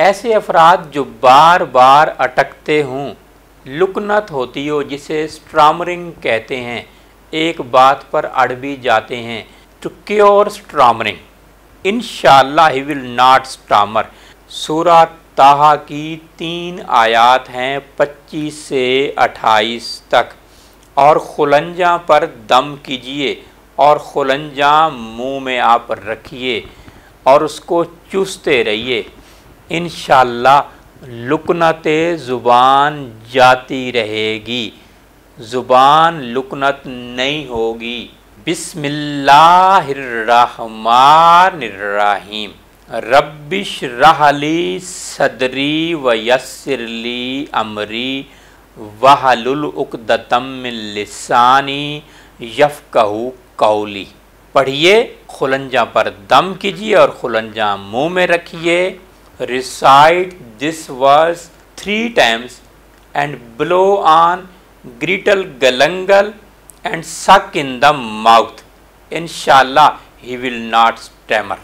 ऐसे अफराद जो बार बार अटकते हों, लुकनत होती हो, जिसे स्ट्रामरिंग कहते हैं, एक बात पर अड़ भी जाते हैं to cure stammering in he will not stammer सूरा ताहा की तीन आयात हैं 25 से 28 तक। और खुलंजा पर दम कीजिए, और खुलंजा मुँह में आप रखिए, और उसको चूसते रहिए। इन लुकनत ज़ुबान जाती रहेगी। ज़ुबान लुकनत नहीं होगी। बिस्मिल्लाहिर्रहमानिर्रहीम। रबिश रहली सदरी व यसरली अमरी। वहलुल उकदतम लिसानी यफ़कहू कौली। पढ़िए, खुलंजा पर दम कीजिए और खुलंजा मुँह में रखिए। recite this verse three times and blow on grital galangal and suck in the mouth. Inshallah, he will not stammer.